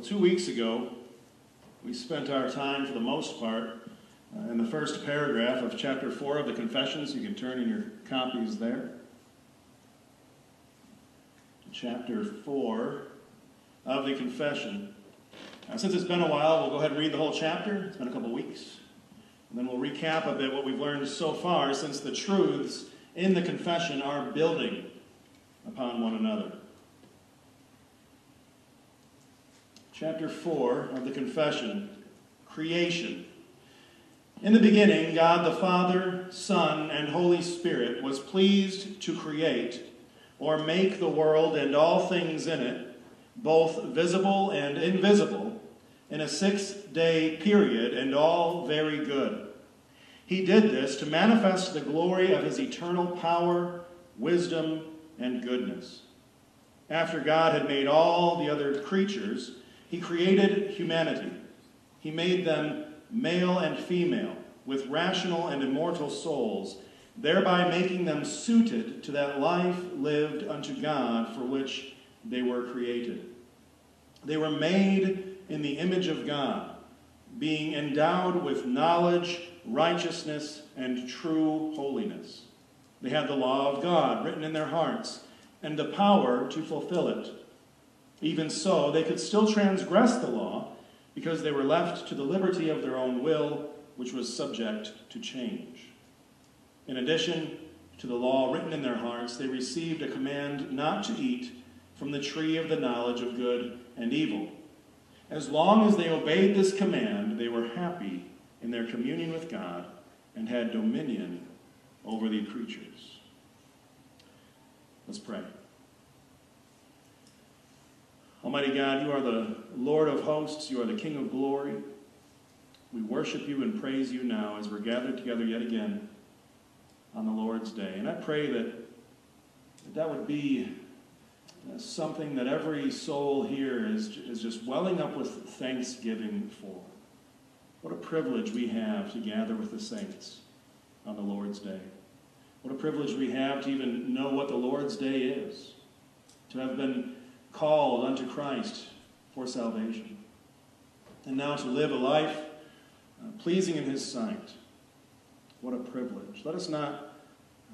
Well, two weeks ago, we spent our time, for the most part, uh, in the first paragraph of chapter 4 of the Confessions. You can turn in your copies there. Chapter 4 of the Confession. Uh, since it's been a while, we'll go ahead and read the whole chapter. It's been a couple weeks. And then we'll recap a bit what we've learned so far, since the truths in the confession are building upon one another. Chapter 4 of the Confession Creation. In the beginning, God the Father, Son, and Holy Spirit was pleased to create or make the world and all things in it, both visible and invisible, in a six day period, and all very good. He did this to manifest the glory of his eternal power, wisdom, and goodness. After God had made all the other creatures, he created humanity. He made them male and female, with rational and immortal souls, thereby making them suited to that life lived unto God for which they were created. They were made in the image of God, being endowed with knowledge, righteousness, and true holiness. They had the law of God written in their hearts and the power to fulfill it. Even so, they could still transgress the law because they were left to the liberty of their own will, which was subject to change. In addition to the law written in their hearts, they received a command not to eat from the tree of the knowledge of good and evil. As long as they obeyed this command, they were happy in their communion with God and had dominion over the creatures. Let's pray. Almighty God, you are the Lord of hosts, you are the King of glory. We worship you and praise you now as we're gathered together yet again on the Lord's day. And I pray that that would be uh, something that every soul here is, is just welling up with thanksgiving for. What a privilege we have to gather with the saints on the Lord's day. What a privilege we have to even know what the Lord's day is, to have been called unto Christ for salvation. And now to live a life uh, pleasing in His sight. What a privilege. Let us not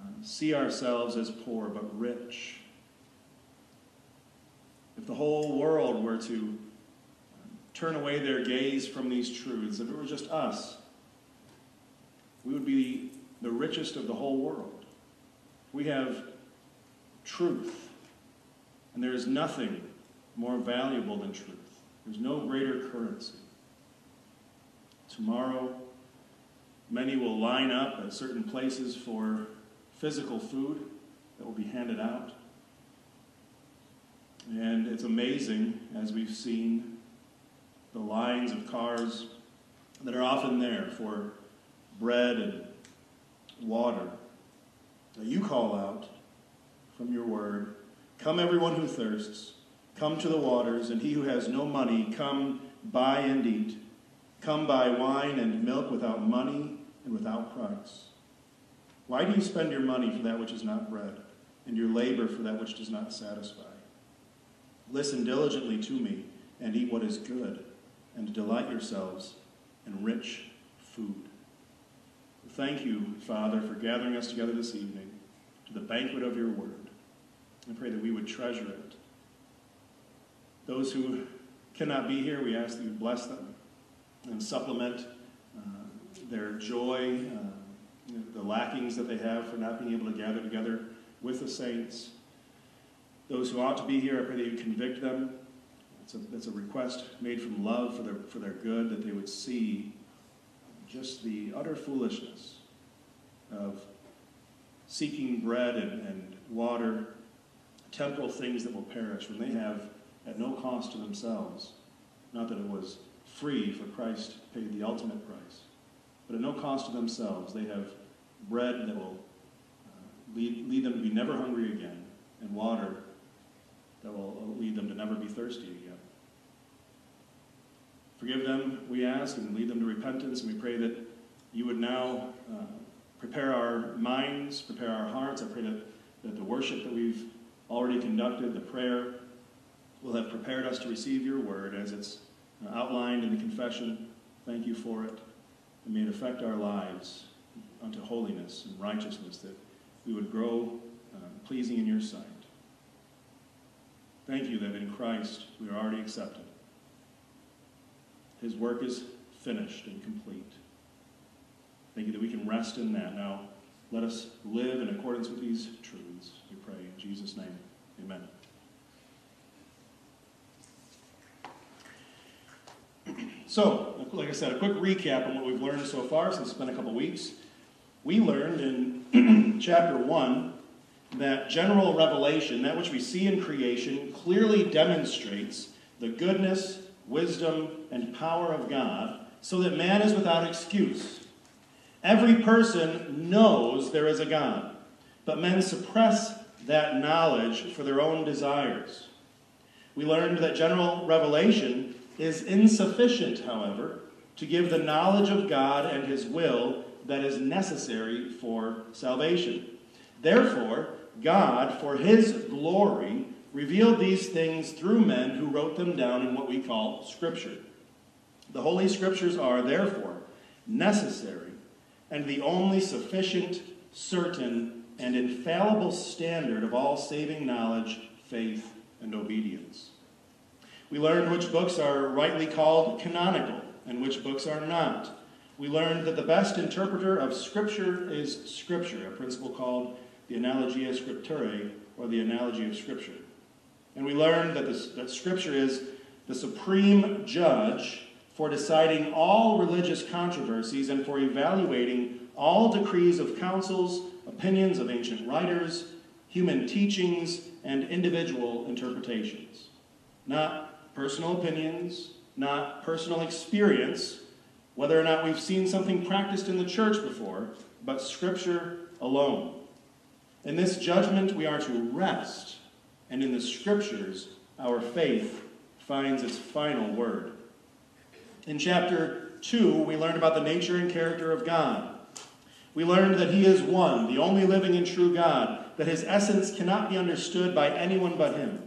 uh, see ourselves as poor, but rich. If the whole world were to uh, turn away their gaze from these truths, if it were just us, we would be the richest of the whole world. We have truth and there is nothing more valuable than truth. There's no greater currency. Tomorrow, many will line up at certain places for physical food that will be handed out. And it's amazing, as we've seen, the lines of cars that are often there for bread and water. Now you call out from your word, Come, everyone who thirsts, come to the waters, and he who has no money, come buy and eat. Come buy wine and milk without money and without price. Why do you spend your money for that which is not bread, and your labor for that which does not satisfy? Listen diligently to me, and eat what is good, and delight yourselves in rich food. Thank you, Father, for gathering us together this evening to the banquet of your word. I pray that we would treasure it. Those who cannot be here, we ask that you bless them and supplement uh, their joy, uh, the lackings that they have for not being able to gather together with the saints. Those who ought to be here, I pray that you convict them. It's a, it's a request made from love for their, for their good, that they would see just the utter foolishness of seeking bread and, and water temporal things that will perish when they have at no cost to themselves. Not that it was free, for Christ paid the ultimate price, but at no cost to themselves, they have bread that will uh, lead, lead them to be never hungry again, and water that will lead them to never be thirsty again. Forgive them, we ask, and lead them to repentance, and we pray that you would now uh, prepare our minds, prepare our hearts. I pray that, that the worship that we've already conducted, the prayer will have prepared us to receive your word as it's outlined in the confession. Thank you for it. And may it affect our lives unto holiness and righteousness, that we would grow uh, pleasing in your sight. Thank you that in Christ we are already accepted. His work is finished and complete. Thank you that we can rest in that. Now, let us live in accordance with these truths, pray. In Jesus' name, amen. So, like I said, a quick recap on what we've learned so far since it's been a couple weeks. We learned in chapter 1 that general revelation, that which we see in creation, clearly demonstrates the goodness, wisdom, and power of God so that man is without excuse. Every person knows there is a God, but men suppress that knowledge for their own desires. We learned that general revelation is insufficient, however, to give the knowledge of God and His will that is necessary for salvation. Therefore, God, for His glory, revealed these things through men who wrote them down in what we call Scripture. The Holy Scriptures are, therefore, necessary and the only sufficient, certain, and infallible standard of all saving knowledge, faith, and obedience. We learned which books are rightly called canonical and which books are not. We learned that the best interpreter of Scripture is Scripture, a principle called the Analogia Scripturae, or the analogy of Scripture. And we learned that, this, that Scripture is the supreme judge for deciding all religious controversies and for evaluating all decrees of councils, opinions of ancient writers, human teachings, and individual interpretations. Not personal opinions, not personal experience, whether or not we've seen something practiced in the church before, but Scripture alone. In this judgment, we are to rest, and in the Scriptures, our faith finds its final word. In chapter 2, we learn about the nature and character of God. We learned that He is one, the only living and true God, that His essence cannot be understood by anyone but Him.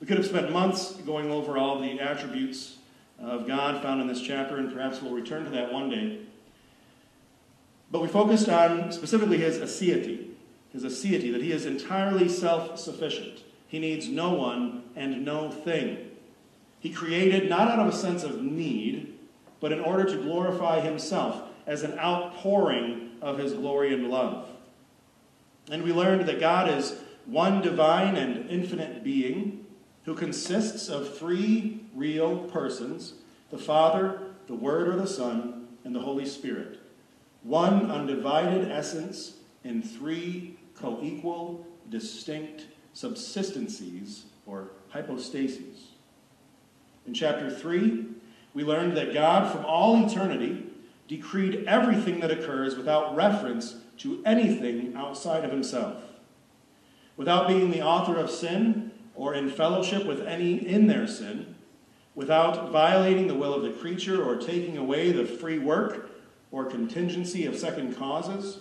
We could have spent months going over all the attributes of God found in this chapter, and perhaps we'll return to that one day. But we focused on specifically His aseity, His aseity, that He is entirely self sufficient. He needs no one and no thing. He created not out of a sense of need, but in order to glorify himself as an outpouring of his glory and love. And we learned that God is one divine and infinite being who consists of three real persons the Father, the Word or the Son, and the Holy Spirit. One undivided essence in three co equal, distinct subsistencies or hypostases. In chapter 3, we learned that God, from all eternity, decreed everything that occurs without reference to anything outside of himself. Without being the author of sin or in fellowship with any in their sin, without violating the will of the creature or taking away the free work or contingency of second causes,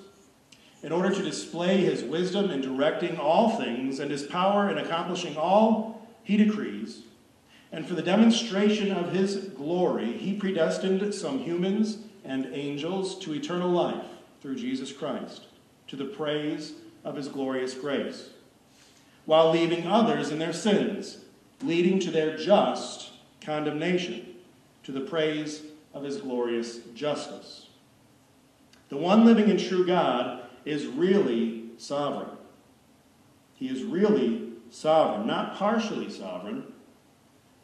in order to display his wisdom in directing all things and his power in accomplishing all he decrees, and for the demonstration of his glory, he predestined some humans and angels to eternal life through Jesus Christ, to the praise of his glorious grace, while leaving others in their sins, leading to their just condemnation, to the praise of his glorious justice. The one living and true God is really sovereign. He is really sovereign, not partially sovereign,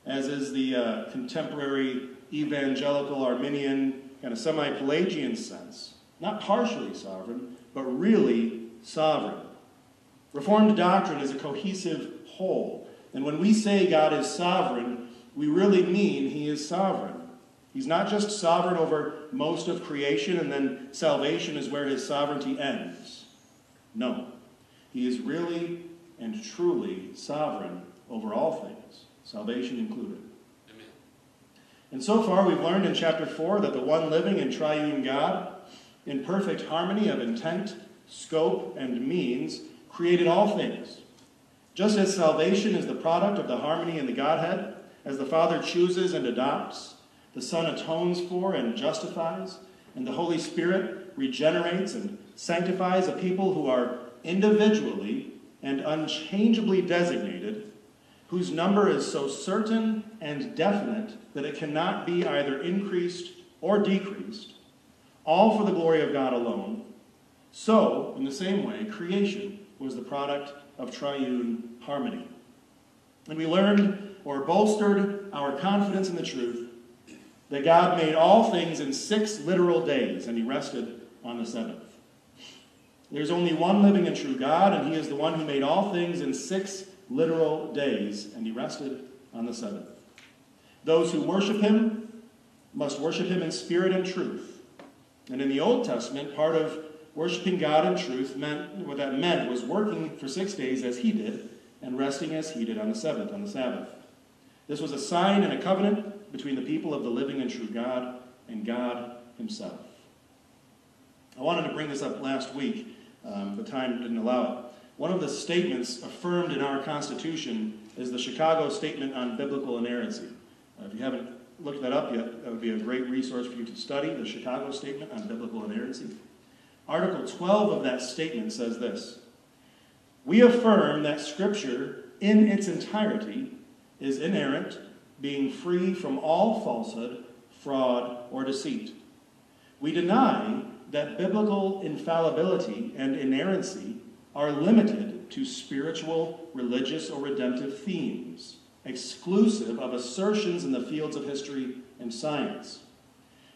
as is the uh, contemporary evangelical Arminian kind of semi Pelagian sense. Not partially sovereign, but really sovereign. Reformed doctrine is a cohesive whole. And when we say God is sovereign, we really mean he is sovereign. He's not just sovereign over most of creation and then salvation is where his sovereignty ends. No. He is really and truly sovereign over all things salvation included. And so far, we've learned in chapter 4 that the one living and triune God, in perfect harmony of intent, scope, and means, created all things. Just as salvation is the product of the harmony in the Godhead, as the Father chooses and adopts, the Son atones for and justifies, and the Holy Spirit regenerates and sanctifies a people who are individually and unchangeably designated, whose number is so certain and definite that it cannot be either increased or decreased, all for the glory of God alone. So, in the same way, creation was the product of triune harmony. And we learned or bolstered our confidence in the truth that God made all things in six literal days, and he rested on the seventh. There's only one living and true God, and he is the one who made all things in six literal days, and he rested on the seventh. Those who worship him must worship him in spirit and truth. And in the Old Testament, part of worshiping God in truth meant what that meant was working for six days as he did, and resting as he did on the seventh, on the Sabbath. This was a sign and a covenant between the people of the living and true God and God himself. I wanted to bring this up last week, um, but time didn't allow it. One of the statements affirmed in our Constitution is the Chicago Statement on Biblical Inerrancy. Uh, if you haven't looked that up yet, that would be a great resource for you to study the Chicago Statement on Biblical Inerrancy. Article 12 of that statement says this We affirm that Scripture, in its entirety, is inerrant, being free from all falsehood, fraud, or deceit. We deny that biblical infallibility and inerrancy are limited to spiritual, religious, or redemptive themes, exclusive of assertions in the fields of history and science.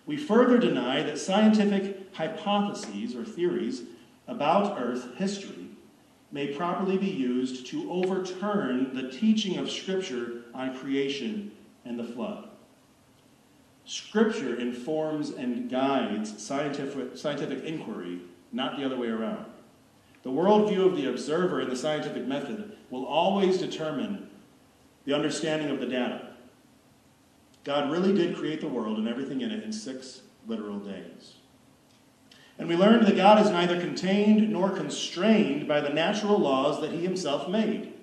We further deny that scientific hypotheses or theories about Earth history may properly be used to overturn the teaching of Scripture on creation and the flood. Scripture informs and guides scientific, scientific inquiry, not the other way around. The worldview of the observer in the scientific method will always determine the understanding of the data. God really did create the world and everything in it in six literal days. And we learned that God is neither contained nor constrained by the natural laws that he himself made.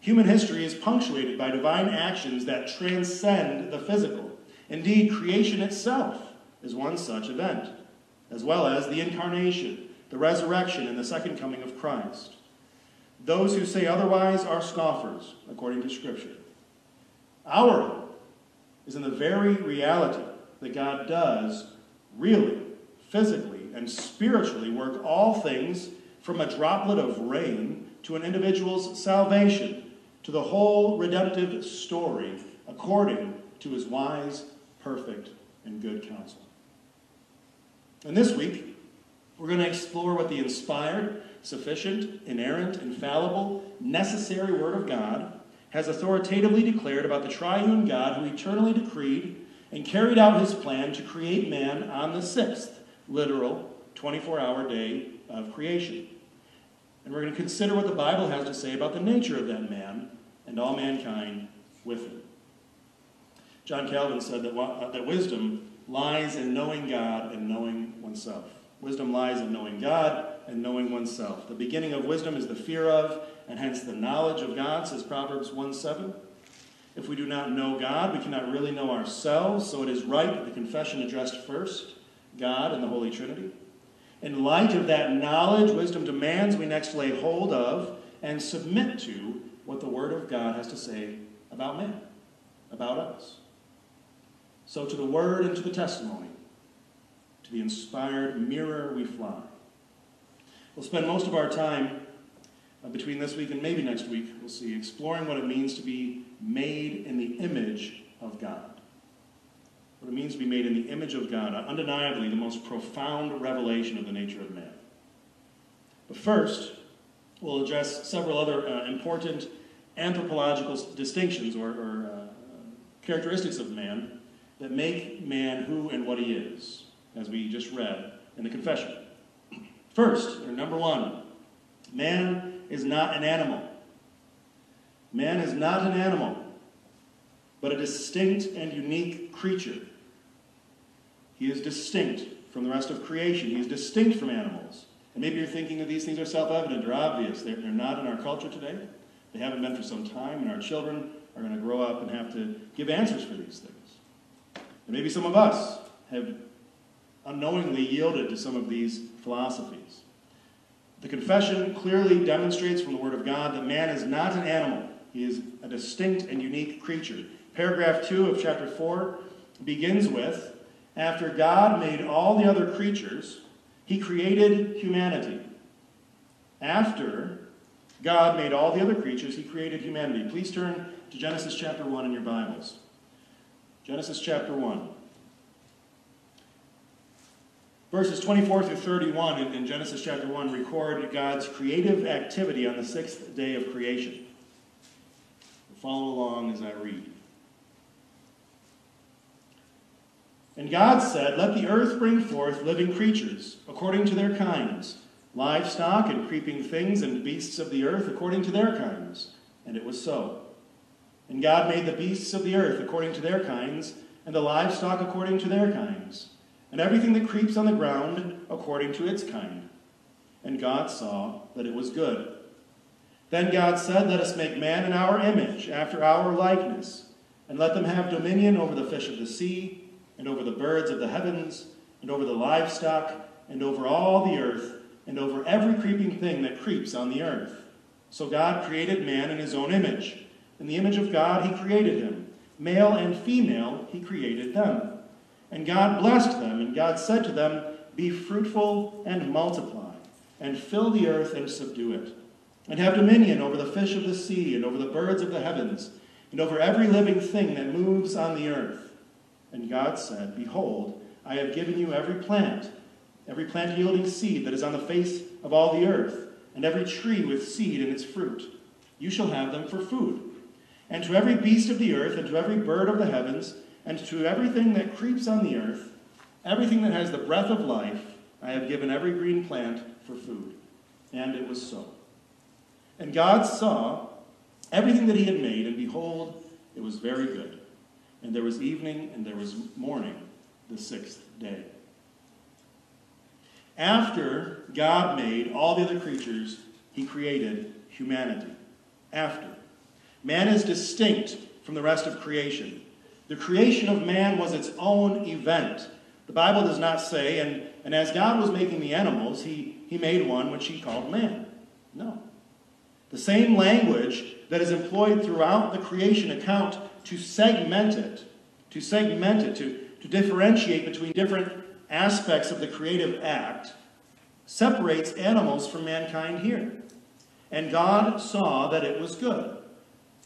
Human history is punctuated by divine actions that transcend the physical. Indeed, creation itself is one such event, as well as the incarnation, the resurrection, and the second coming of Christ. Those who say otherwise are scoffers, according to Scripture. Our hope is in the very reality that God does really physically and spiritually work all things from a droplet of rain to an individual's salvation to the whole redemptive story according to his wise, perfect, and good counsel. And this week, we're going to explore what the inspired, sufficient, inerrant, infallible, necessary Word of God has authoritatively declared about the triune God who eternally decreed and carried out his plan to create man on the sixth literal 24 hour day of creation. And we're going to consider what the Bible has to say about the nature of that man and all mankind with him. John Calvin said that, that wisdom lies in knowing God and knowing oneself. Wisdom lies in knowing God and knowing oneself. The beginning of wisdom is the fear of, and hence the knowledge of God, says Proverbs 1 7. If we do not know God, we cannot really know ourselves, so it is right that the confession addressed first God and the Holy Trinity. In light of that knowledge, wisdom demands we next lay hold of and submit to what the Word of God has to say about man, about us. So, to the Word and to the testimony, to the inspired mirror we fly. We'll spend most of our time uh, between this week and maybe next week, we'll see, exploring what it means to be made in the image of God what it means to be made in the image of God, undeniably the most profound revelation of the nature of man. But first, we'll address several other uh, important anthropological distinctions or, or uh, characteristics of man that make man who and what he is, as we just read in the confession. First, or number one, man is not an animal. Man is not an animal, but a distinct and unique creature. He is distinct from the rest of creation. He is distinct from animals. And maybe you're thinking that these things are self evident or obvious. They're, they're not in our culture today. They haven't been for some time, and our children are going to grow up and have to give answers for these things. And maybe some of us have unknowingly yielded to some of these philosophies. The confession clearly demonstrates from the Word of God that man is not an animal. He is a distinct and unique creature. Paragraph 2 of chapter 4 begins with After God made all the other creatures, he created humanity. After God made all the other creatures, he created humanity. Please turn to Genesis chapter 1 in your Bibles. Genesis chapter 1. Verses 24 through 31 in, Genesis chapter 1 record God's creative activity on the sixth day of creation. Follow along as I read. And God said, Let the earth bring forth living creatures, according to their kinds, livestock and creeping things and beasts of the earth, according to their kinds. And it was so. And God made the beasts of the earth according to their kinds, and the livestock according to their kinds, and everything that creeps on the ground according to its kind. And God saw that it was good. Then God said, Let us make man in our image, after our likeness, and let them have dominion over the fish of the sea and over the birds of the heavens, and over the livestock, and over all the earth, and over every creeping thing that creeps on the earth. So God created man in his own image. In the image of God he created him. Male and female he created them. And God blessed them, and God said to them, Be fruitful and multiply, and fill the earth and subdue it, and have dominion over the fish of the sea, and over the birds of the heavens, and over every living thing that moves on the earth. And God said, Behold, I have given you every plant, every plant yielding seed that is on the face of all the earth, and every tree with seed in its fruit. You shall have them for food. And to every beast of the earth, and to every bird of the heavens, and to everything that creeps on the earth, everything that has the breath of life, I have given every green plant for food. And it was so. And God saw everything that he had made, and behold, it was very good. And there was evening and there was morning the sixth day. After God made all the other creatures, he created humanity. After. Man is distinct from the rest of creation. The creation of man was its own event. The Bible does not say, and, and as God was making the animals, he, he made one which he called man. No. The same language that is employed throughout the creation account to segment it, to segment it, to, to differentiate between different aspects of the creative act, separates animals from mankind here. And God saw that it was good.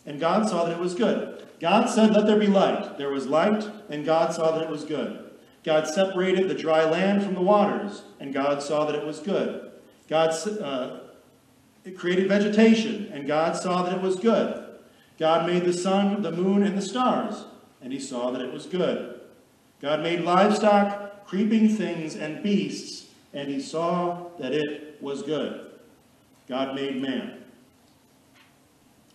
And God saw that it was good. God said, Let there be light. There was light, and God saw that it was good. God separated the dry land from the waters, and God saw that it was good. God uh, created vegetation, and God saw that it was good. God made the sun, the moon, and the stars, and he saw that it was good. God made livestock, creeping things, and beasts, and he saw that it was good. God made man.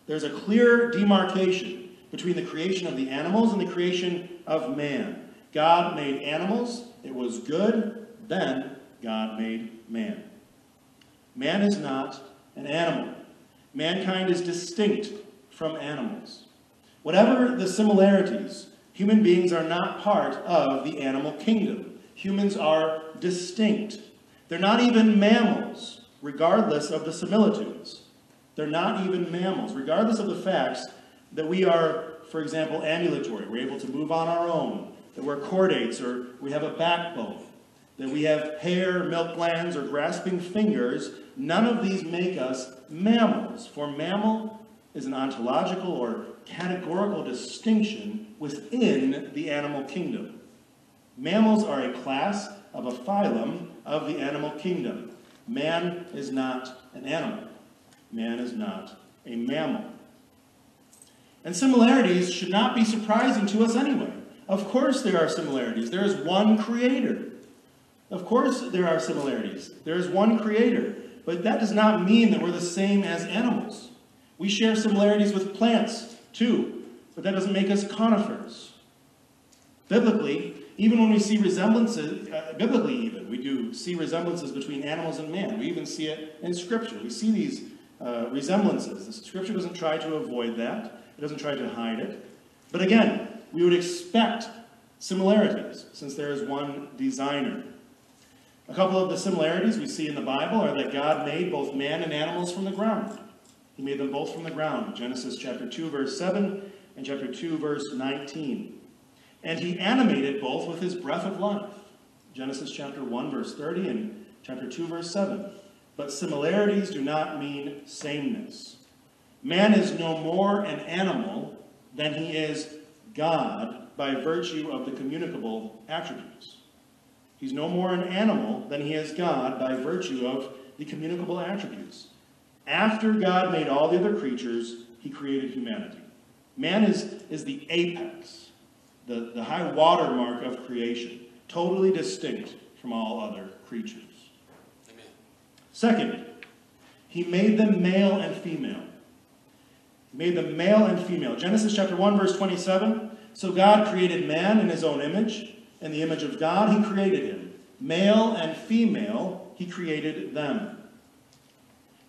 There's a clear demarcation between the creation of the animals and the creation of man. God made animals, it was good, then God made man. Man is not an animal. Mankind is distinct from animals. Whatever the similarities, human beings are not part of the animal kingdom. Humans are distinct. They're not even mammals, regardless of the similitudes. They're not even mammals, regardless of the facts that we are, for example, ambulatory. We're able to move on our own, that we're chordates, or we have a backbone, that we have hair, milk glands, or grasping fingers. None of these make us mammals. For mammal is an ontological or categorical distinction within the animal kingdom. Mammals are a class of a phylum of the animal kingdom. Man is not an animal. Man is not a mammal. And similarities should not be surprising to us anyway. Of course, there are similarities. There is one creator. Of course, there are similarities. There is one creator. But that does not mean that we're the same as animals. We share similarities with plants, too, but that doesn't make us conifers. Biblically, even when we see resemblances, uh, biblically even, we do see resemblances between animals and man. We even see it in Scripture. We see these uh, resemblances. The scripture doesn't try to avoid that, it doesn't try to hide it. But again, we would expect similarities since there is one designer. A couple of the similarities we see in the Bible are that God made both man and animals from the ground. He made them both from the ground. Genesis chapter 2, verse 7, and chapter 2, verse 19. And he animated both with his breath of life. Genesis chapter 1, verse 30, and chapter 2, verse 7. But similarities do not mean sameness. Man is no more an animal than he is God by virtue of the communicable attributes. He's no more an animal than he is God by virtue of the communicable attributes. After God made all the other creatures, he created humanity. Man is, is the apex, the, the high watermark of creation, totally distinct from all other creatures. Second, he made them male and female. He made them male and female. Genesis chapter 1, verse 27. So God created man in his own image. In the image of God, he created him. Male and female, he created them.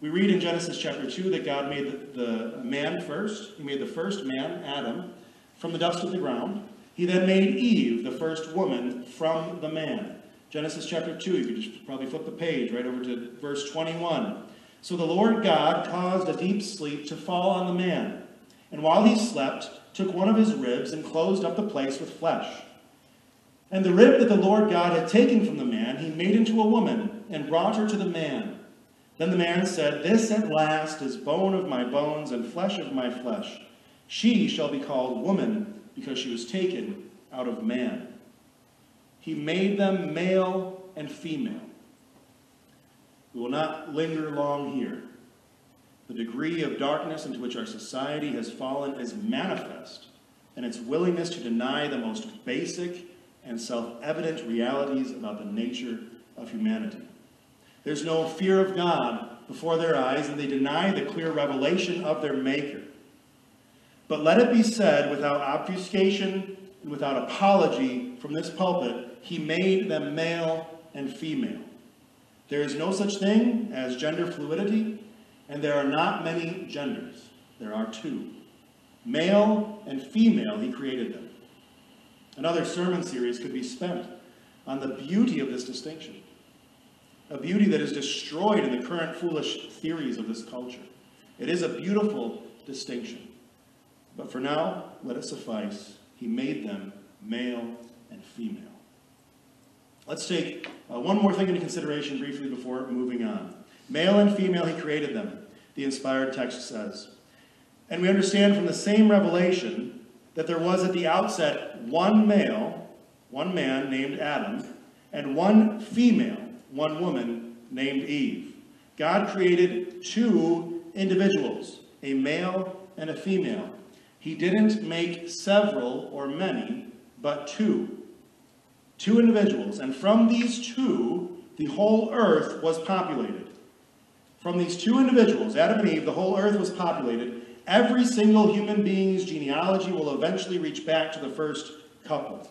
We read in Genesis chapter 2 that God made the, the, man first. He made the first man, Adam, from the dust of the ground. He then made Eve, the first woman, from the man. Genesis chapter 2, you could just probably flip the page right over to verse 21. So the Lord God caused a deep sleep to fall on the man, and while he slept, took one of his ribs and closed up the place with flesh. And the rib that the Lord God had taken from the man, he made into a woman, and brought her to the man. Then the man said, This at last is bone of my bones and flesh of my flesh. She shall be called woman, because she was taken out of man. He made them male and female. We will not linger long here. The degree of darkness into which our society has fallen is manifest, and its willingness to deny the most basic and self evident realities about the nature of humanity. There's no fear of God before their eyes, and they deny the clear revelation of their Maker. But let it be said without obfuscation without apology from this pulpit, he made them male and female. There is no such thing as gender fluidity, and there are not many genders. There are two. Male and female, he created them. Another sermon series could be spent on the beauty of this distinction a beauty that is destroyed in the current foolish theories of this culture. It is a beautiful distinction. But for now, let it suffice. He made them male and female. Let's take uh, one more thing into consideration briefly before moving on. Male and female, he created them, the inspired text says. And we understand from the same revelation that there was at the outset one male, one man named Adam, and one female, one woman named Eve. God created two individuals, a male and a female. He didn't make several or many, but two. Two individuals. And from these two, the whole earth was populated. From these two individuals, Adam and Eve, the whole earth was populated. Every single human being's genealogy will eventually reach back to the first couple.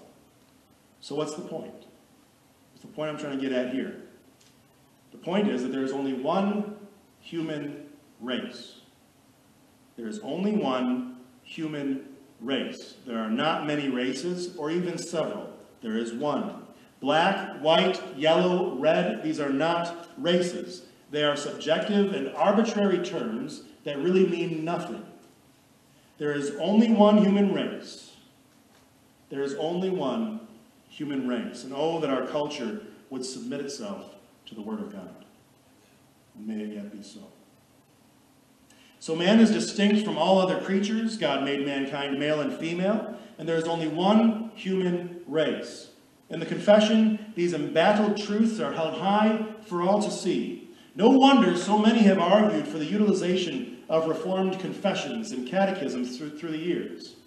So, what's the point? What's the point I'm trying to get at here? The point is that there is only one human race. There is only one human race. There are not many races, or even several. There is one. Black, white, yellow, red, these are not races. They are subjective and arbitrary terms that really mean nothing. There is only one human race. There is only one human race. And oh, that our culture would submit itself to the Word of God. And may it yet be so. So man is distinct from all other creatures. God made mankind male and female, and there is only one human race. In the confession, these embattled truths are held high for all to see. No wonder so many have argued for the utilization of Reformed confessions and catechisms through, through the years.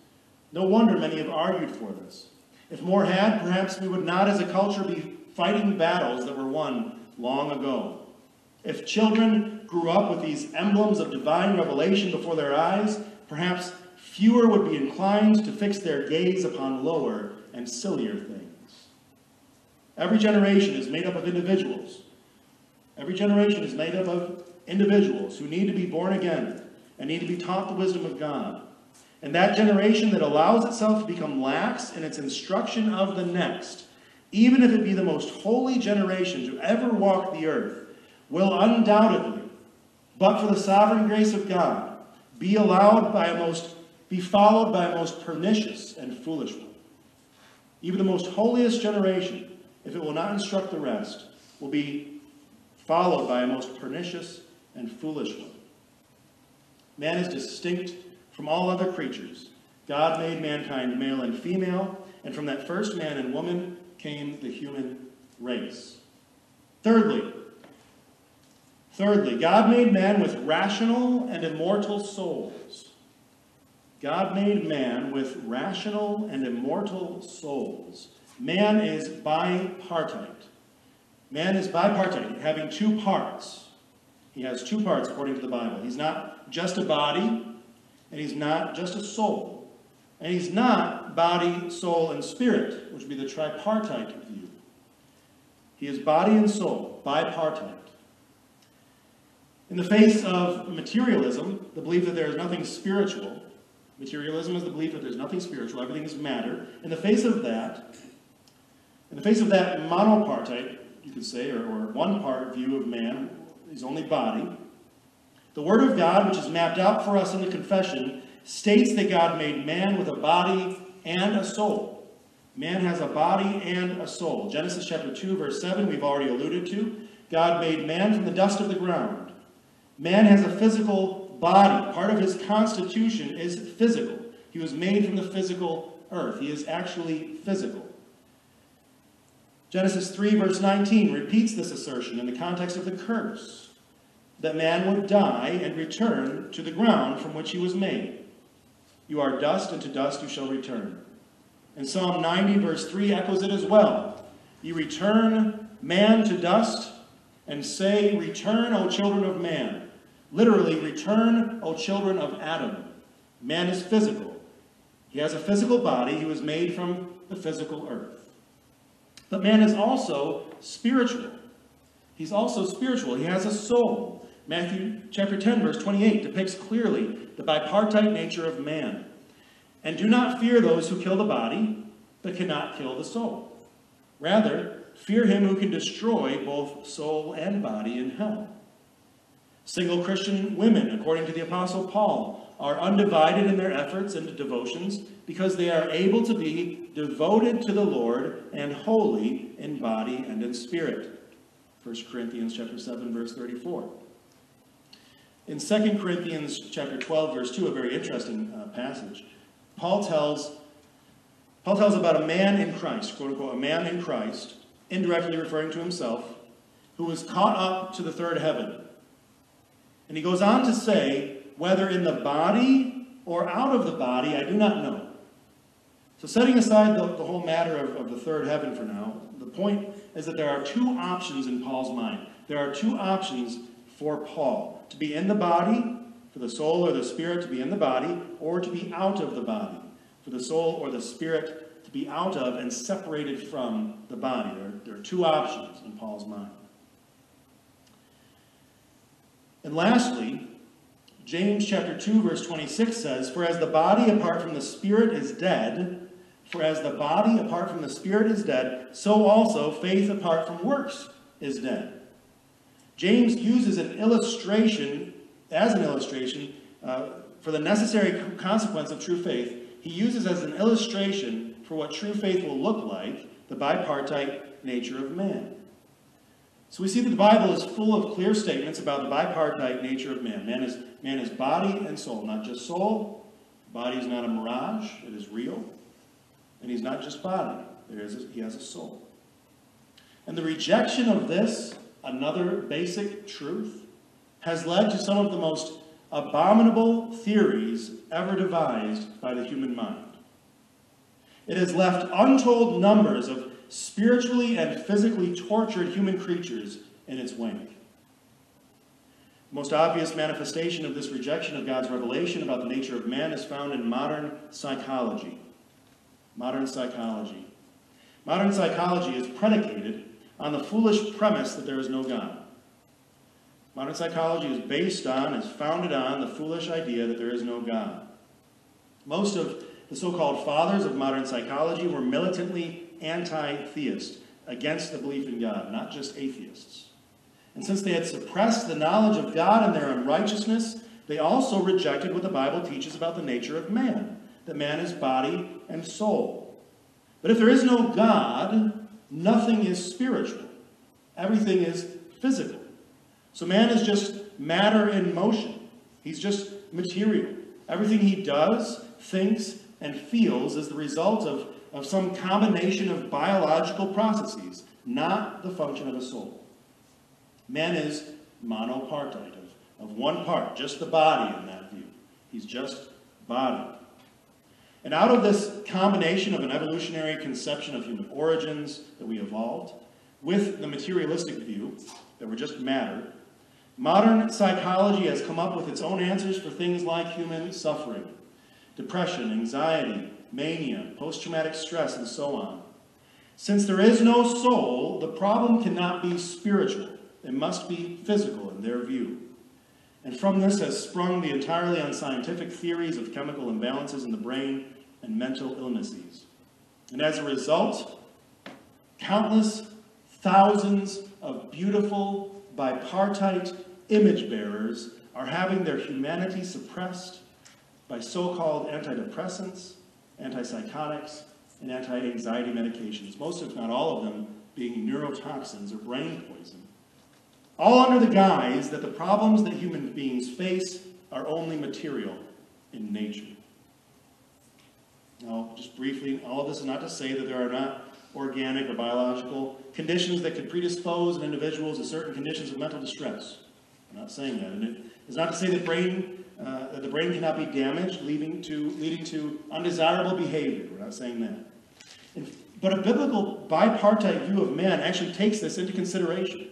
No wonder many have argued for this. If more had, perhaps we would not as a culture be fighting battles that were won long ago. If children grew up with these emblems of divine revelation before their eyes, perhaps fewer would be inclined to fix their gaze upon lower and sillier things. Every generation is made up of individuals. Every generation is made up of individuals who need to be born again and need to be taught the wisdom of God. And that generation that allows itself to become lax in its instruction of the next, even if it be the most holy generation to ever walk the earth, will undoubtedly, but for the sovereign grace of God, be allowed by a most be followed by a most pernicious and foolish one. Even the most holiest generation, if it will not instruct the rest, will be followed by a most pernicious and foolish one. Man is distinct from all other creatures. God made mankind male and female, and from that first man and woman came the human race. Thirdly, thirdly, God made man with rational and immortal souls. God made man with rational and immortal souls. Man is bipartite. Man is bipartite, having two parts. He has two parts according to the Bible. He's not just a body, and he's not just a soul. And he's not body, soul, and spirit, which would be the tripartite view. He is body and soul, bipartite. In the face of materialism, the belief that there is nothing spiritual, materialism is the belief that there's nothing spiritual, everything is matter. In the face of that, in the face of that monopartite, you could say, or, or one part view of man, his only body. The Word of God, which is mapped out for us in the confession, states that God made man with a body and a soul. Man has a body and a soul. Genesis chapter 2, verse 7, we've already alluded to. God made man from the dust of the ground. Man has a physical body. Part of his constitution is physical. He was made from the physical earth. He is actually physical. Genesis 3, verse 19, repeats this assertion in the context of the curse that man would die and return to the ground from which he was made. You are dust, and to dust you shall return. And Psalm 90, verse 3 echoes it as well. You return man to dust, and say, Return, O children of man. Literally, return, O children of Adam. Man is physical. He has a physical body. He was made from the physical earth. But man is also spiritual. He's also spiritual. He has a soul. Matthew chapter 10, verse 28 depicts clearly the bipartite nature of man. And do not fear those who kill the body, but cannot kill the soul. Rather, fear him who can destroy both soul and body in hell. Single Christian women, according to the Apostle Paul, are undivided in their efforts and devotions because they are able to be devoted to the Lord and holy in body and in spirit. 1 Corinthians chapter 7 verse 34. In 2 Corinthians chapter 12 verse 2, a very interesting uh, passage, Paul tells Paul tells about a man in Christ, quote unquote, a man in Christ, indirectly referring to himself, who was caught up to the third heaven. And he goes on to say, whether in the body or out of the body, I do not know. So, setting aside the, the whole matter of, of the third heaven for now, the point is that there are two options in Paul's mind. There are two options for Paul to be in the body, for the soul or the spirit to be in the body, or to be out of the body, for the soul or the spirit to be out of and separated from the body. There, there are two options in Paul's mind. And lastly, James chapter 2 verse 26 says, "For as the body apart from the spirit is dead, for as the body apart from the spirit is dead, so also faith apart from works is dead." James uses an illustration as an illustration uh, for the necessary consequence of true faith. He uses as an illustration for what true faith will look like the bipartite nature of man. So we see that the Bible is full of clear statements about the bipartite nature of man. Man is, man is body and soul, not just soul. Body is not a mirage, it is real. And he's not just body, there is a, he has a soul. And the rejection of this, another basic truth, has led to some of the most abominable theories ever devised by the human mind. It has left untold numbers of spiritually and physically tortured human creatures in its wake. The most obvious manifestation of this rejection of God's revelation about the nature of man is found in modern psychology. Modern psychology. Modern psychology is predicated on the foolish premise that there is no God. Modern psychology is based on, is founded on, the foolish idea that there is no God. Most of the so called fathers of modern psychology were militantly anti theist, against the belief in God, not just atheists. And since they had suppressed the knowledge of God in their unrighteousness, they also rejected what the Bible teaches about the nature of man that man is body and soul. But if there is no God, nothing is spiritual, everything is physical. So man is just matter in motion, he's just material. Everything he does, thinks, and feels is the result of, of some combination of biological processes, not the function of a soul. Man is monopartite, of, of one part, just the body in that view. He's just body. And out of this combination of an evolutionary conception of human origins that we evolved, with the materialistic view that we're just matter, modern psychology has come up with its own answers for things like human suffering, depression, anxiety, mania, post traumatic stress, and so on. Since there is no soul, the problem cannot be spiritual. It must be physical in their view. And from this has sprung the entirely unscientific theories of chemical imbalances in the brain and mental illnesses. And as a result, countless thousands of beautiful bipartite image bearers are having their humanity suppressed by so called antidepressants, antipsychotics, and anti anxiety medications, most, if not all of them, being neurotoxins or brain poison. All under the guise that the problems that human beings face are only material in nature. Now, just briefly, all of this is not to say that there are not organic or biological conditions that could predispose an individual to certain conditions of mental distress. I'm not saying that. And it is not to say that, brain, uh, that the brain cannot be damaged, leading to, leading to undesirable behavior. We're not saying that. And, but a biblical bipartite view of man actually takes this into consideration.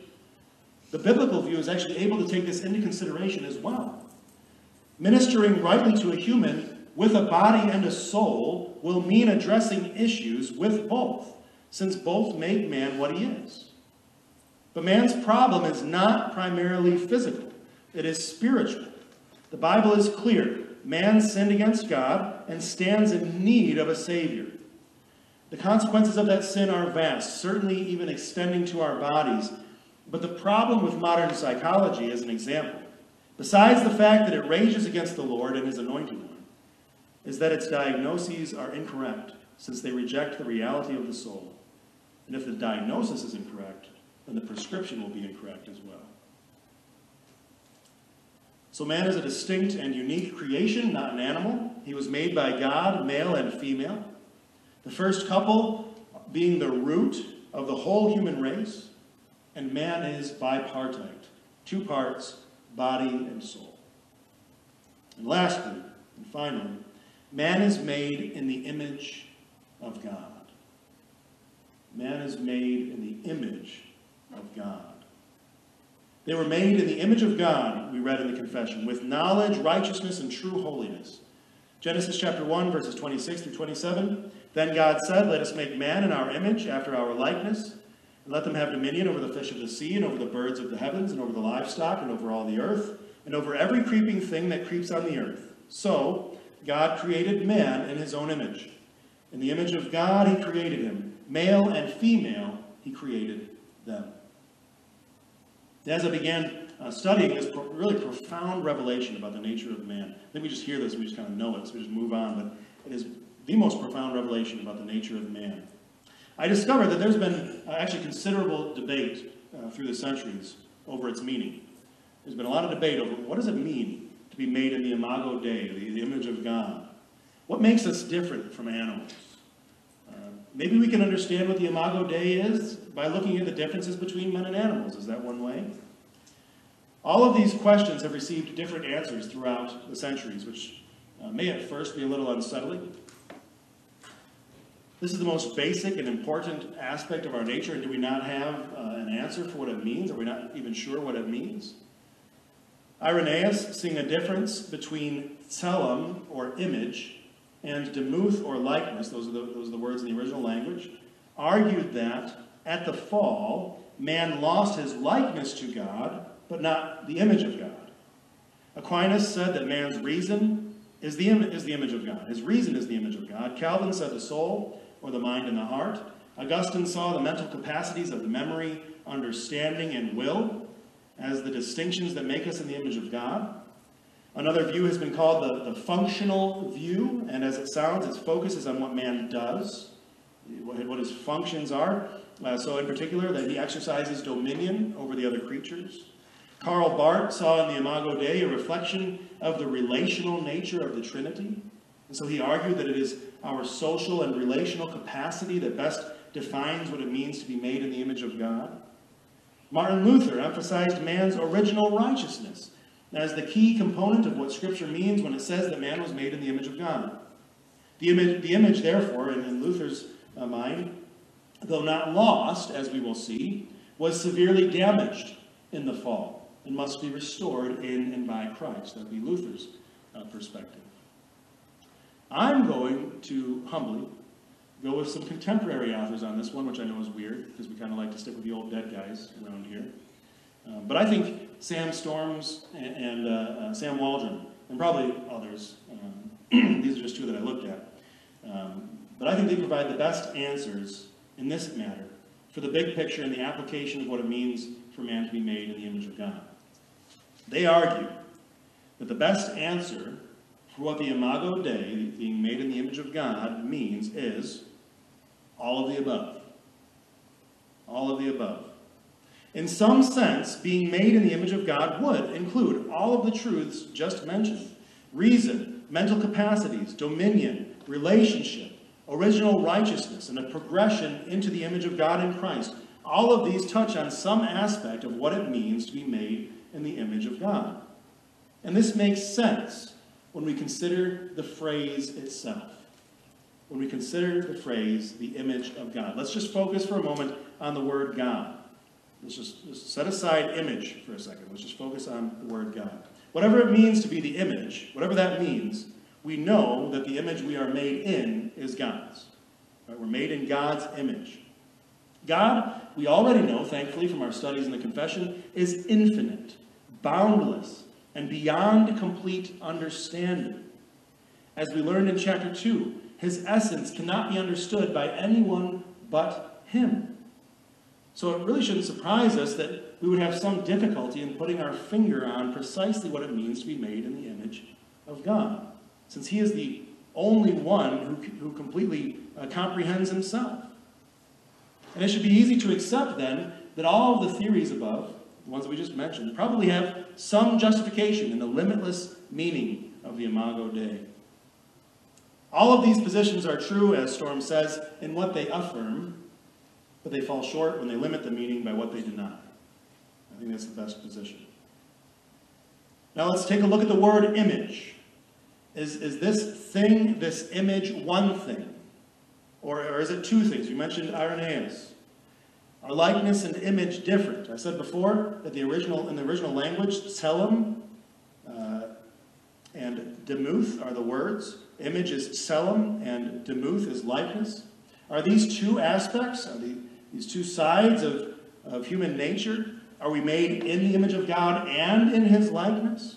The biblical view is actually able to take this into consideration as well. Ministering rightly to a human with a body and a soul will mean addressing issues with both, since both make man what he is. But man's problem is not primarily physical, it is spiritual. The Bible is clear man sinned against God and stands in need of a Savior. The consequences of that sin are vast, certainly even extending to our bodies. But the problem with modern psychology, as an example, besides the fact that it rages against the Lord and his anointed one, is that its diagnoses are incorrect, since they reject the reality of the soul. And if the diagnosis is incorrect, then the prescription will be incorrect as well. So, man is a distinct and unique creation, not an animal. He was made by God, male and female. The first couple being the root of the whole human race, and man is bipartite two parts, body and soul. And lastly, and finally, Man is made in the image of God. Man is made in the image. They were made in the image of God, we read in the confession, with knowledge, righteousness, and true holiness. Genesis chapter 1, verses 26 through 27. Then God said, Let us make man in our image, after our likeness, and let them have dominion over the fish of the sea, and over the birds of the heavens, and over the livestock, and over all the earth, and over every creeping thing that creeps on the earth. So, God created man in his own image. In the image of God, he created him. Male and female, he created them. As I began uh, studying this pro- really profound revelation about the nature of man, I think we just hear this we just kind of know it, so we just move on, but it is the most profound revelation about the nature of man. I discovered that there's been uh, actually considerable debate uh, through the centuries over its meaning. There's been a lot of debate over what does it mean to be made in the imago Dei, the, the image of God. What makes us different from animals? Maybe we can understand what the imago Dei is by looking at the differences between men and animals. Is that one way? All of these questions have received different answers throughout the centuries, which uh, may at first be a little unsettling. This is the most basic and important aspect of our nature, and do we not have uh, an answer for what it means? Are we not even sure what it means? Irenaeus, seeing a difference between tselem, or image, and demuth, or likeness, those are, the, those are the words in the original language, argued that at the fall, man lost his likeness to God, but not the image of God. Aquinas said that man's reason is the, is the image of God. His reason is the image of God. Calvin said the soul, or the mind and the heart. Augustine saw the mental capacities of the memory, understanding, and will as the distinctions that make us in the image of God. Another view has been called the, the functional view, and as it sounds, its focus is on what man does, what, what his functions are. Uh, so, in particular, that he exercises dominion over the other creatures. Karl Barth saw in the Imago Dei a reflection of the relational nature of the Trinity. And so he argued that it is our social and relational capacity that best defines what it means to be made in the image of God. Martin Luther emphasized man's original righteousness as the key component of what Scripture means when it says that man was made in the image of God. The image, the image therefore, in, in Luther's uh, mind, though not lost, as we will see, was severely damaged in the fall and must be restored in and by Christ. That would be Luther's uh, perspective. I'm going to humbly go with some contemporary authors on this one, which I know is weird because we kind of like to stick with the old dead guys around here. Um, but I think Sam Storms and, and uh, uh, Sam Waldron, and probably others, um, these are just two that I looked at, um, but I think they provide the best answers in this matter for the big picture and the application of what it means for man to be made in the image of God. They argue that the best answer for what the Imago Dei, being made in the image of God, means is all of the above. All of the above. In some sense, being made in the image of God would include all of the truths just mentioned reason, mental capacities, dominion, relationship, original righteousness, and a progression into the image of God in Christ. All of these touch on some aspect of what it means to be made in the image of God. And this makes sense when we consider the phrase itself. When we consider the phrase, the image of God. Let's just focus for a moment on the word God. Let's just, just set aside image for a second. Let's just focus on the word God. Whatever it means to be the image, whatever that means, we know that the image we are made in is God's. Right? We're made in God's image. God, we already know, thankfully, from our studies in the confession, is infinite, boundless, and beyond complete understanding. As we learned in chapter 2, his essence cannot be understood by anyone but him. So it really shouldn't surprise us that we would have some difficulty in putting our finger on precisely what it means to be made in the image of God, since He is the only one who, who completely uh, comprehends Himself. And it should be easy to accept then that all of the theories above, the ones that we just mentioned, probably have some justification in the limitless meaning of the Imago Dei. All of these positions are true, as Storm says, in what they affirm, but they fall short when they limit the meaning by what they deny. I think that's the best position. Now let's take a look at the word image. Is, is this thing, this image, one thing? Or, or is it two things? You mentioned Irenaeus. Are likeness and image different? I said before that the original, in the original language, tselem uh, and demuth are the words. Image is tselem and demuth is likeness. Are these two aspects, are the, these two sides of, of human nature, are we made in the image of God and in his likeness?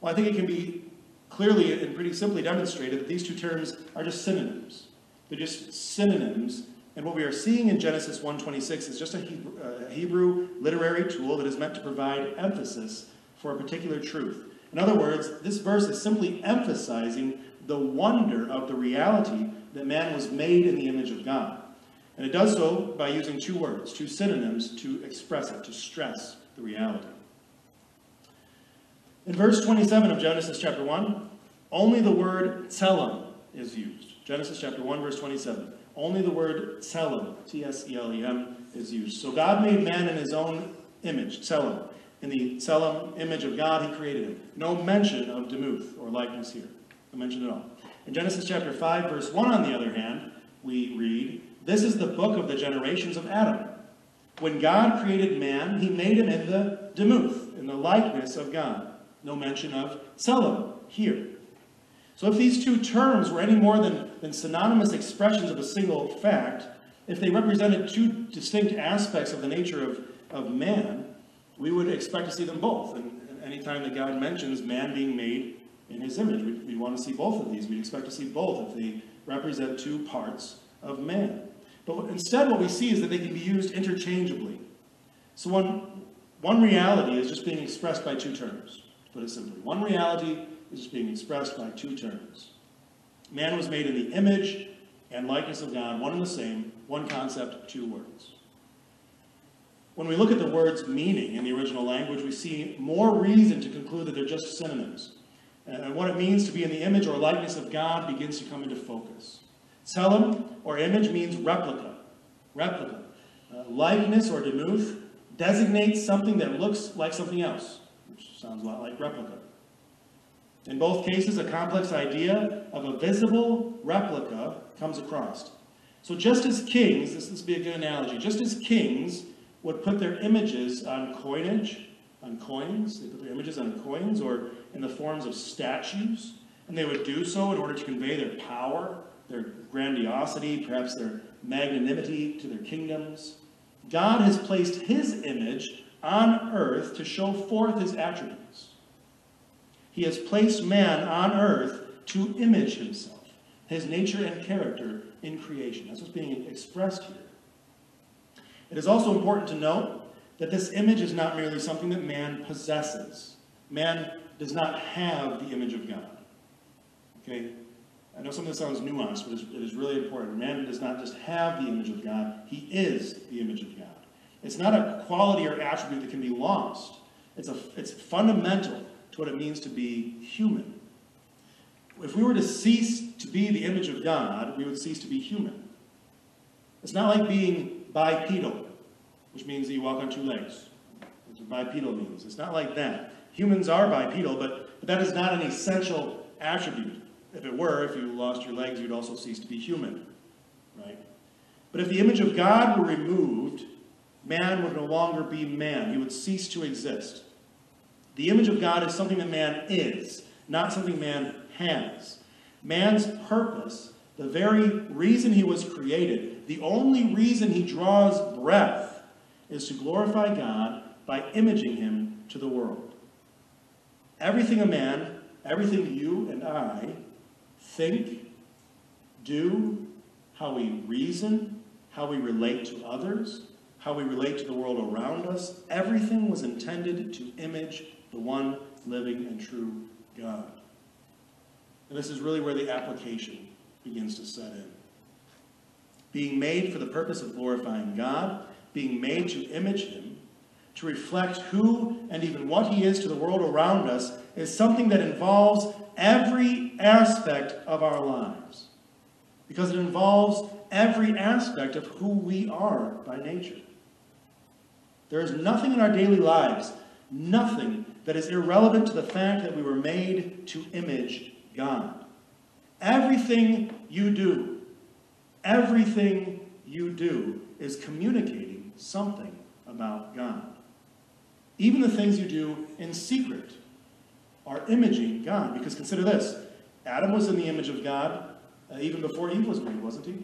Well, I think it can be clearly and pretty simply demonstrated that these two terms are just synonyms. They're just synonyms. And what we are seeing in Genesis 1.26 is just a Hebrew, uh, Hebrew literary tool that is meant to provide emphasis for a particular truth. In other words, this verse is simply emphasizing the wonder of the reality that man was made in the image of God. And it does so by using two words, two synonyms to express it, to stress the reality. In verse 27 of Genesis chapter 1, only the word tselem is used. Genesis chapter 1, verse 27. Only the word tselem, T S E L E M, is used. So God made man in his own image, tselem. In the tselem image of God, he created him. No mention of demuth or likeness here. No mention at all. In Genesis chapter 5, verse 1, on the other hand, we read, This is the book of the generations of Adam. When God created man, he made him in the demuth, in the likeness of God. No mention of tselem here. So if these two terms were any more than, than synonymous expressions of a single fact, if they represented two distinct aspects of the nature of, of man, we would expect to see them both. And anytime that God mentions man being made in his image, we, we want to see both of these. We'd expect to see both if they represent two parts of man. But instead, what we see is that they can be used interchangeably. So one, one reality is just being expressed by two terms, to put it simply. One reality is just being expressed by two terms. Man was made in the image and likeness of God, one and the same, one concept, two words. When we look at the word's meaning in the original language, we see more reason to conclude that they're just synonyms. And what it means to be in the image or likeness of God begins to come into focus. Tselem, or image, means replica. Replica. Uh, likeness, or demuth, designates something that looks like something else, which sounds a lot like replica. In both cases, a complex idea of a visible replica comes across. So just as kings, this, this would be a good analogy, just as kings would put their images on coinage, on coins, they put their images on coins or in the forms of statues, and they would do so in order to convey their power, their grandiosity, perhaps their magnanimity to their kingdoms. God has placed his image on earth to show forth his attributes. He has placed man on earth to image himself, his nature and character in creation. That's what's being expressed here. It is also important to note that this image is not merely something that man possesses. Man does not have the image of God. Okay? I know some of this sounds nuanced, but it is really important. Man does not just have the image of God, he is the image of God. It's not a quality or attribute that can be lost. It's, a, it's fundamental to what it means to be human. If we were to cease to be the image of God, we would cease to be human. It's not like being bipedal, which means that you walk on two legs. That's what bipedal means. It's not like that. Humans are bipedal, but, but that is not an essential attribute. If it were, if you lost your legs, you'd also cease to be human, right? But if the image of God were removed, man would no longer be man. He would cease to exist. The image of God is something that man is, not something man has. Man's purpose, the very reason he was created, the only reason he draws breath, is to glorify God by imaging him to the world. Everything a man, everything you and I think, do, how we reason, how we relate to others, how we relate to the world around us, everything was intended to image the one living and true God. And this is really where the application begins to set in. Being made for the purpose of glorifying God, being made to image Him, to reflect who and even what He is to the world around us, is something that involves every aspect of our lives. Because it involves every aspect of who we are by nature. There is nothing in our daily lives, nothing that is irrelevant to the fact that we were made to image God. Everything you do, everything you do is communicating something about God. Even the things you do in secret are imaging God. Because consider this Adam was in the image of God uh, even before Eve was made, wasn't he?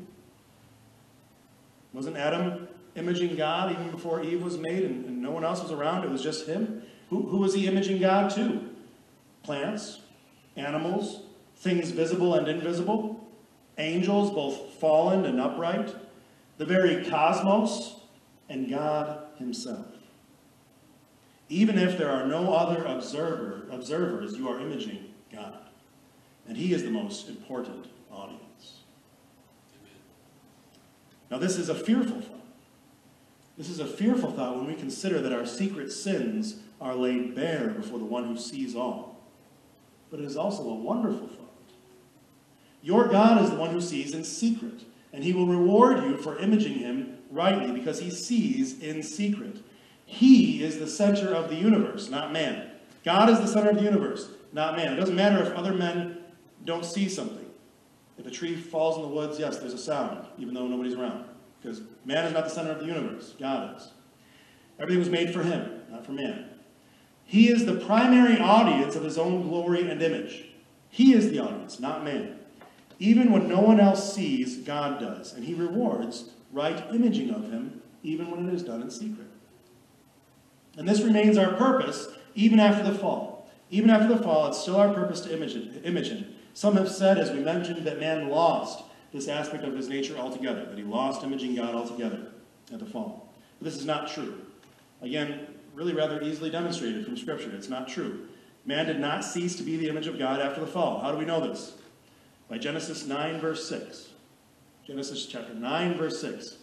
Wasn't Adam imaging God even before Eve was made and, and no one else was around? It was just him. Who, who was he imaging God to? Plants, animals, things visible and invisible, angels, both fallen and upright, the very cosmos, and God himself. Even if there are no other observer, observers, you are imaging God. And he is the most important audience. Now, this is a fearful thought. This is a fearful thought when we consider that our secret sins are laid bare before the one who sees all. But it is also a wonderful thought. Your God is the one who sees in secret, and he will reward you for imaging him rightly because he sees in secret. He is the center of the universe, not man. God is the center of the universe, not man. It doesn't matter if other men don't see something. If a tree falls in the woods, yes, there's a sound, even though nobody's around. Because man is not the center of the universe, God is. Everything was made for him, not for man. He is the primary audience of his own glory and image. He is the audience, not man. Even when no one else sees, God does. And he rewards right imaging of him, even when it is done in secret. And this remains our purpose even after the fall. Even after the fall, it's still our purpose to image, him. Some have said, as we mentioned, that man lost this aspect of his nature altogether, that he lost imaging God altogether at the fall. But this is not true. Again, really rather easily demonstrated from Scripture. It's not true. Man did not cease to be the image of God after the fall. How do we know this? By Genesis 9, verse 6. Genesis chapter 9, verse 6.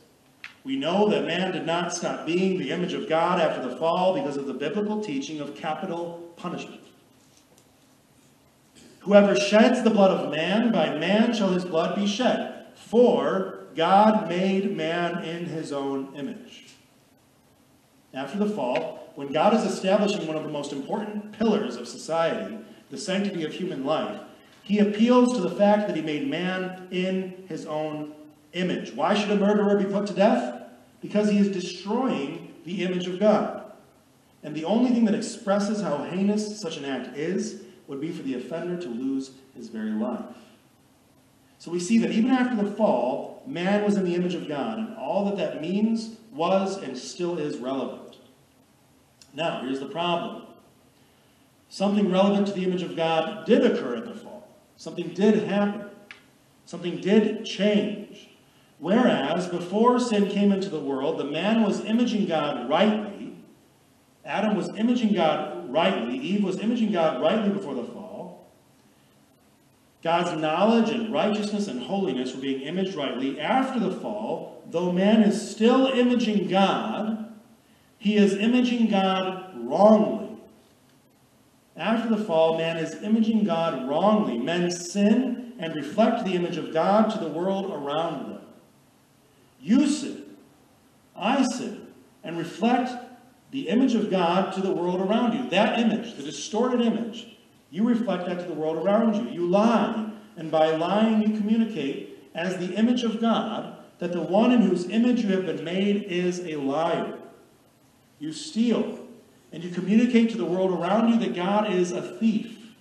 We know that man did not stop being the image of God after the fall because of the biblical teaching of capital punishment. Whoever sheds the blood of man, by man shall his blood be shed. For God made man in his own image. After the fall, when God is establishing one of the most important pillars of society, the sanctity of human life, he appeals to the fact that he made man in his own image. Why should a murderer be put to death? Because he is destroying the image of God. And the only thing that expresses how heinous such an act is would be for the offender to lose his very life. So we see that even after the fall, man was in the image of God, and all that that means was and still is relevant. Now, here's the problem. Something relevant to the image of God did occur at the fall. Something did happen. Something did change. Whereas before sin came into the world, the man was imaging God rightly. Adam was imaging God rightly. Eve was imaging God rightly before the fall. God's knowledge and righteousness and holiness were being imaged rightly. After the fall, though man is still imaging God, he is imaging God wrongly. After the fall, man is imaging God wrongly. Men sin and reflect the image of God to the world around them. You sin, I sin, and reflect the image of God to the world around you. That image, the distorted image, you reflect that to the world around you. You lie, and by lying you communicate as the image of God that the one in whose image you have been made is a liar. You steal, and you communicate to the world around you that God is a thief.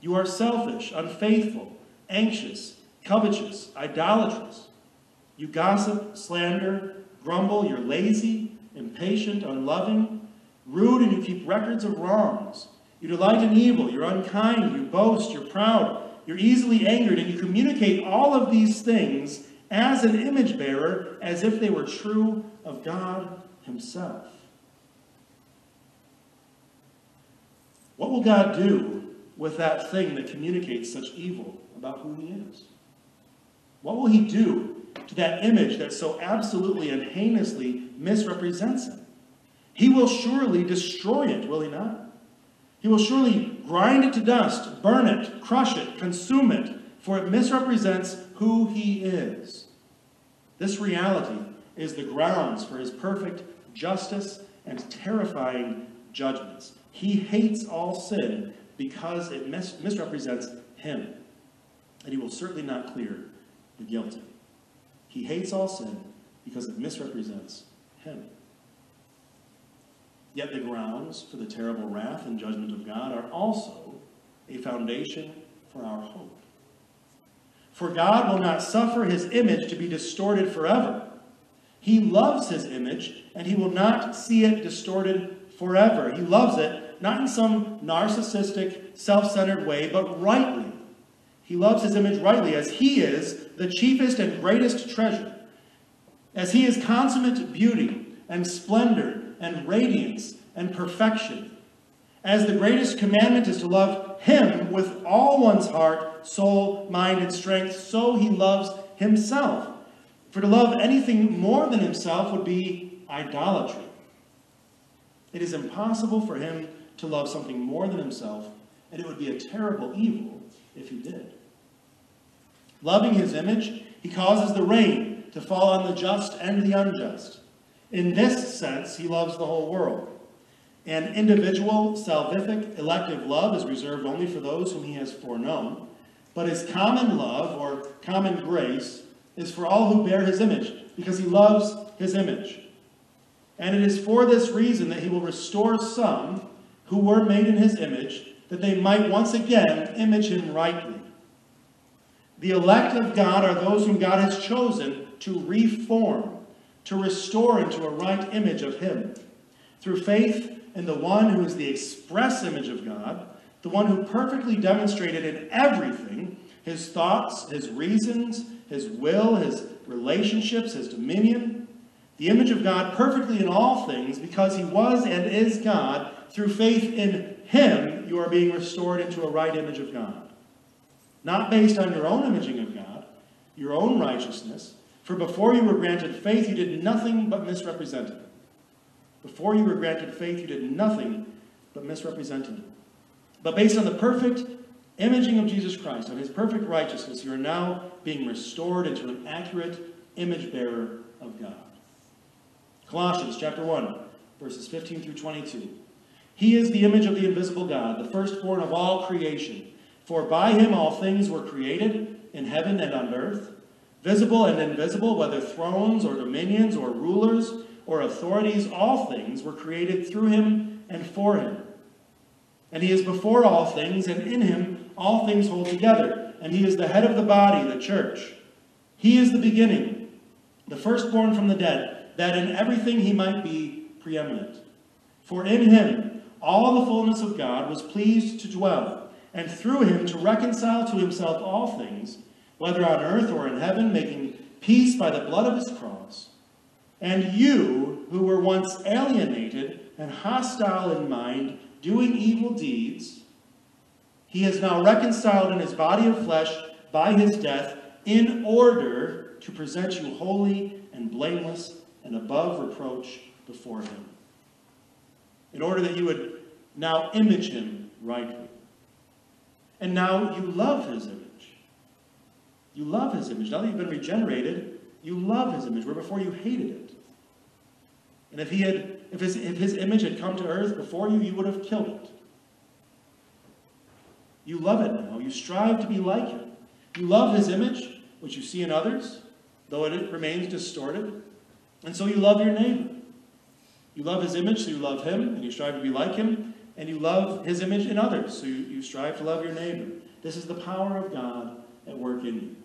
You are selfish, unfaithful, anxious, covetous, idolatrous. You gossip, slander, grumble, you're lazy, impatient, unloving, rude, and you keep records of wrongs. You delight in evil, you're unkind, you boast, you're proud, you're easily angered, and you communicate all of these things as an image bearer as if they were true of God Himself. What will God do with that thing that communicates such evil about who He is? What will He do to that image that so absolutely and heinously misrepresents him. He will surely destroy it, will he not? He will surely grind it to dust, burn it, crush it, consume it, for it misrepresents who he is. This reality is the grounds for his perfect justice and terrifying judgments. He hates all sin because it mis- misrepresents him, and he will certainly not clear the guilty. He hates all sin because it misrepresents him. Yet the grounds for the terrible wrath and judgment of God are also a foundation for our hope. For God will not suffer his image to be distorted forever. He loves his image, and he will not see it distorted forever. He loves it, not in some narcissistic, self centered way, but rightly. He loves his image rightly, as he is the chiefest and greatest treasure, as he is consummate beauty and splendor and radiance and perfection. As the greatest commandment is to love him with all one's heart, soul, mind, and strength, so he loves himself. For to love anything more than himself would be idolatry. It is impossible for him to love something more than himself, and it would be a terrible evil if he did. Loving his image, he causes the rain to fall on the just and the unjust. In this sense, he loves the whole world. An individual, salvific, elective love is reserved only for those whom he has foreknown, but his common love, or common grace, is for all who bear his image, because he loves his image. And it is for this reason that he will restore some who were made in his image, that they might once again image him rightly. The elect of God are those whom God has chosen to reform, to restore into a right image of Him. through faith in the one who is the express image of God, the one who perfectly demonstrated in everything his thoughts, his reasons, his will, his relationships, his dominion, the image of God perfectly in all things, because he was and is God, through faith in him, you are being restored into a right image of God. Not based on your own imaging of God, your own righteousness, for before you were granted faith, you did nothing but misrepresent it. Before you were granted faith, you did nothing but misrepresent it. But based on the perfect imaging of Jesus Christ, on his perfect righteousness, you are now being restored into an accurate image bearer of God. Colossians chapter 1, verses 15 through 22. He is the image of the invisible God, the firstborn of all creation. For by him all things were created, in heaven and on earth, visible and invisible, whether thrones or dominions or rulers or authorities, all things were created through him and for him. And he is before all things, and in him all things hold together. And he is the head of the body, the church. He is the beginning, the firstborn from the dead, that in everything he might be preeminent. For in him all the fullness of God was pleased to dwell, and through him to reconcile to himself all things, whether on earth or in heaven, making peace by the blood of his cross. And you, who were once alienated and hostile in mind, doing evil deeds, he is now reconciled in his body of flesh by his death in order to present you holy and blameless and above reproach before him. In order that you would now image him rightly. And now you love his image. You love his image. Now that you've been regenerated, you love his image, where before you hated it. And if he had if his, if his image had come to earth before you, you would have killed it. You love it now. You strive to be like him. You love his image, which you see in others, though it remains distorted. And so you love your neighbor. You love his image, so you love him, and you strive to be like him. And you love his image in others, so you, you strive to love your neighbor. This is the power of God at work in you.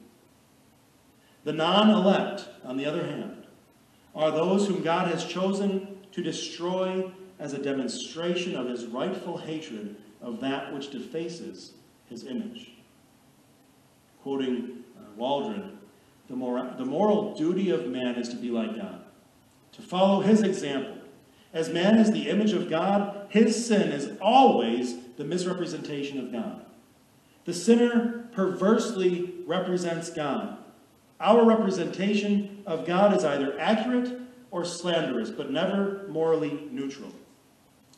The non elect, on the other hand, are those whom God has chosen to destroy as a demonstration of his rightful hatred of that which defaces his image. Quoting uh, Waldron, the, the moral duty of man is to be like God, to follow his example. As man is the image of God, his sin is always the misrepresentation of God. The sinner perversely represents God. Our representation of God is either accurate or slanderous, but never morally neutral.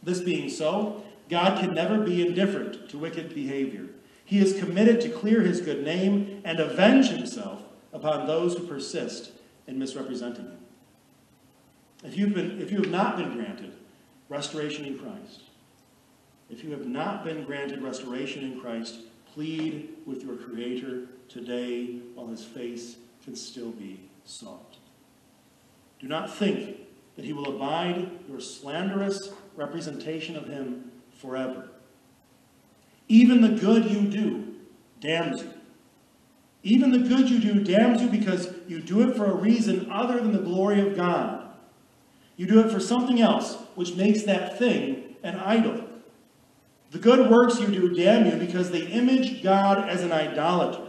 This being so, God can never be indifferent to wicked behavior. He is committed to clear his good name and avenge himself upon those who persist in misrepresenting him. If, you've been, if you have not been granted restoration in Christ, if you have not been granted restoration in Christ, plead with your Creator today while his face can still be sought. Do not think that he will abide your slanderous representation of him forever. Even the good you do damns you. Even the good you do damns you because you do it for a reason other than the glory of God. You do it for something else, which makes that thing an idol. The good works you do damn you because they image God as an idolater.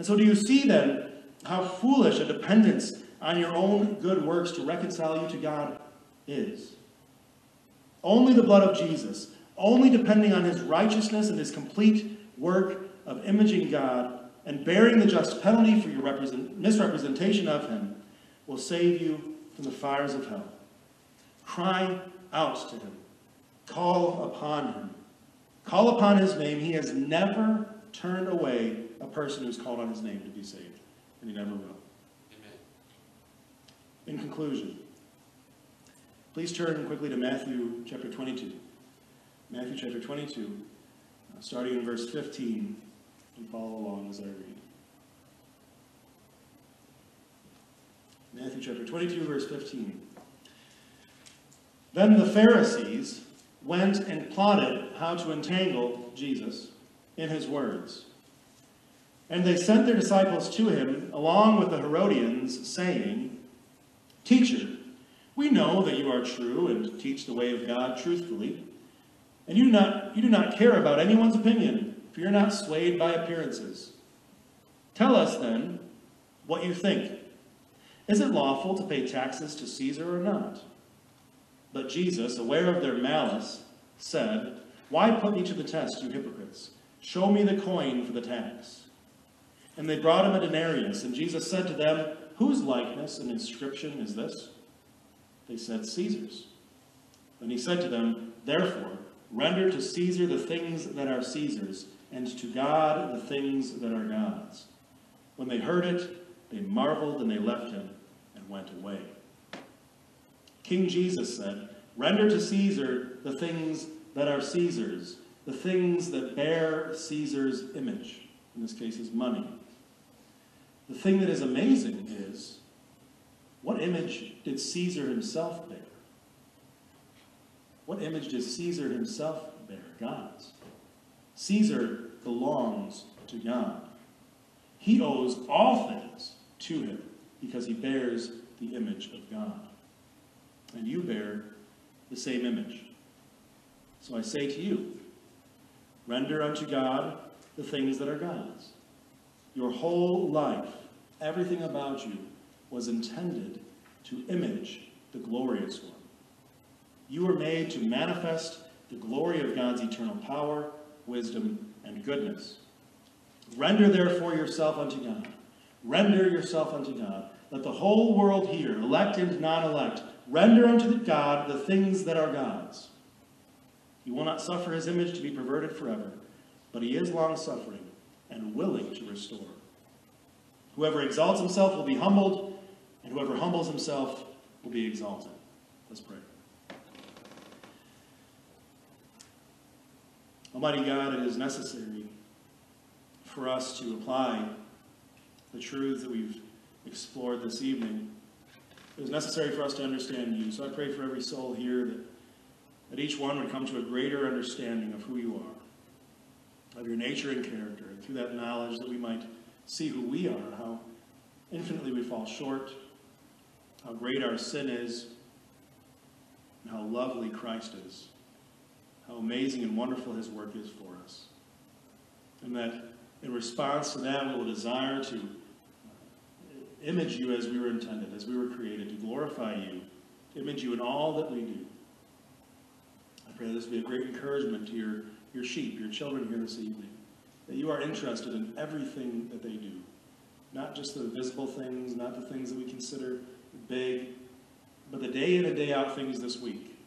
And so, do you see then how foolish a dependence on your own good works to reconcile you to God is. Only the blood of Jesus, only depending on his righteousness and his complete work of imaging God and bearing the just penalty for your misrepresentation of him, will save you from the fires of hell. Cry out to him. Call upon him. Call upon his name. He has never turned away a person who's called on his name to be saved, and he never will. Amen. In conclusion, please turn quickly to Matthew chapter 22. Matthew chapter 22, uh, starting in verse 15, and follow along as I read. Matthew chapter 22, verse 15. Then the Pharisees went and plotted how to entangle Jesus in his words. And they sent their disciples to him along with the Herodians, saying, Teacher, We know that you are true and teach the way of God truthfully, and you do not, you do not care about anyone's opinion, for you're not swayed by appearances. Tell us, then, what you think. Is it lawful to pay taxes to Caesar or not? But Jesus, aware of their malice, said, Why put me to the test, you hypocrites? Show me the coin for the tax. And they brought him a denarius, and Jesus said to them, Whose likeness and inscription is this? They said, Caesar's. Then he said to them, Therefore, render to Caesar the things that are Caesar's, and to God the things that are God's. When they heard it, they marveled, and they left him and went away. King Jesus said, Render to Caesar the things that are Caesar's, the things that bear Caesar's image. In this case, his money. The thing that is amazing is what image did Caesar himself bear? What image did Caesar himself bear? God's. Caesar belongs to God. He owes all things to him because he bears the image of God. And you bear the same image. So I say to you, render unto God the things that are God's. Your whole life, everything about you, was intended to image the glorious one. You were made to manifest the glory of God's eternal power, wisdom, and goodness. Render therefore yourself unto God. Render yourself unto God. Let the whole world hear, elect and non elect, render unto God the things that are God's. He will not suffer his image to be perverted forever, but he is long suffering and willing to restore. Whoever exalts himself will be humbled, and whoever humbles himself will be exalted. Let's pray. Almighty God, it is necessary for us to apply the truths that we've explored this evening. It is necessary for us to understand you. So I pray for every soul here that, that each one would come to a greater understanding of who you are, of your nature and character, and through that knowledge that we might see who we are, how infinitely we fall short, how great our sin is, and how lovely Christ is, how amazing and wonderful his work is for us. And that in response to that, we will desire to image you as we were intended, as we were created, to glorify you, to image you in all that we do. I pray this be a great encouragement to your, your sheep, your children here this evening, that you are interested in everything that they do. Not just the visible things, not the things that we consider big, but the day in and day out things this week.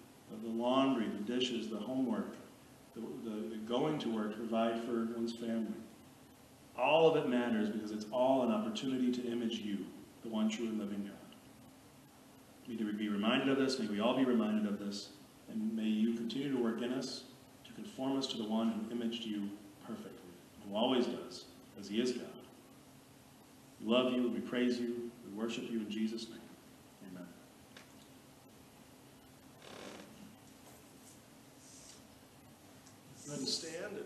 The laundry, the dishes, the homework, the, the, the going to work to provide for one's family. All of it matters because it's all an opportunity to image you, the one true and living God. May we be reminded of this. May we all be reminded of this. And may you continue to work in us to conform us to the one who imaged you who always does, because he is God. We love you, we praise you, we worship you in Jesus' name. Amen. Let us stand